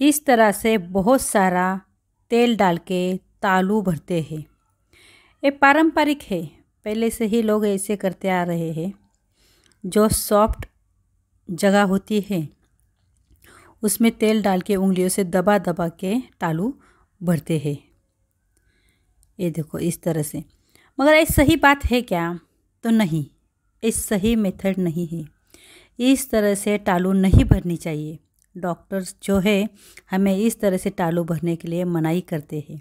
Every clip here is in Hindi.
इस तरह से बहुत सारा तेल डाल के तालू भरते हैं। ये पारंपरिक है। पहले से ही लोग ऐसे करते आ रहे हैं। जो सॉफ्ट जगह होती है, उसमें तेल डाल के उंगलियों से दबा दबा के तालू भरते हैं। ये देखो इस तरह से। मगर ये सही बात है क्या? तो नहीं। ये सही मेथड नहीं है। इस तरह से टालू नहीं भरनी चाहिए। डॉक्टर्स जो है, हमें इस तरह से टालू भरने के लिए मनाही करते हैं।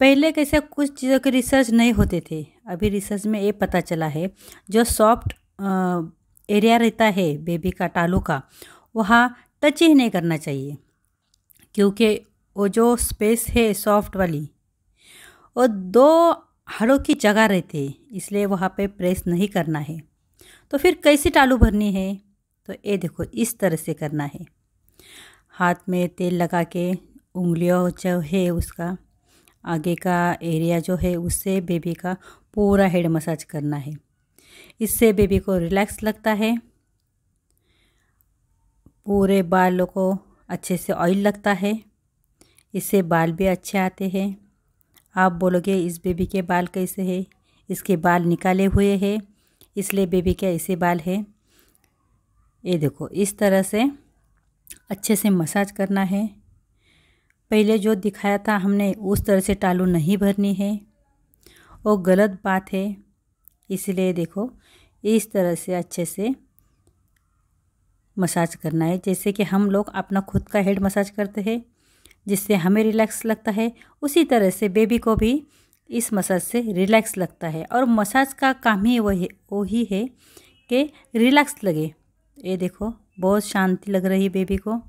पहले कैसे कुछ चीज़ों के रिसर्च नहीं होते थे, अभी रिसर्च में ये पता चला है, जो सॉफ्ट एरिया रहता है बेबी का, टालू का, वहाँ टच ही नहीं करना चाहिए। क्योंकि वो जो स्पेस है सॉफ्ट वाली, वो दो हड़ों की जगह रहती है, इसलिए वहाँ पे प्रेस नहीं करना है। तो फिर कैसी टालू भरनी है? तो ये देखो, इस तरह से करना है। हाथ में तेल लगा के उंगलियों जो है उसका, आगे का एरिया जो है उससे बेबी का पूरा हेड मसाज करना है। इससे बेबी को रिलैक्स लगता है। पूरे बालों को अच्छे से ऑयल लगता है। इससे बाल भी अच्छे आते हैं। आप बोलोगे, इस बेबी के बाल कैसे है? इसके बाल निकाले हुए हैं। इसलिए बेबी के ऐसे बाल है। ये देखो, इस तरह से अच्छे से मसाज करना है। पहले जो दिखाया था, हमने उस तरह से टालू नहीं भरनी है। वो गलत बात है, इसलिए देखो, इस तरह से अच्छे से मसाज करना है। जैसे कि हम लोग अपना खुद का हेड मसाज करते हैं, जिससे हमें रिलैक्स लगता है। उसी तरह से बेबी को भी इस मसाज से रिलैक्स लगता है। और मसाज का काम ही वही वही है कि रिलैक्स लगे। ये देखो बहुत शांति लग रही है बेबी को।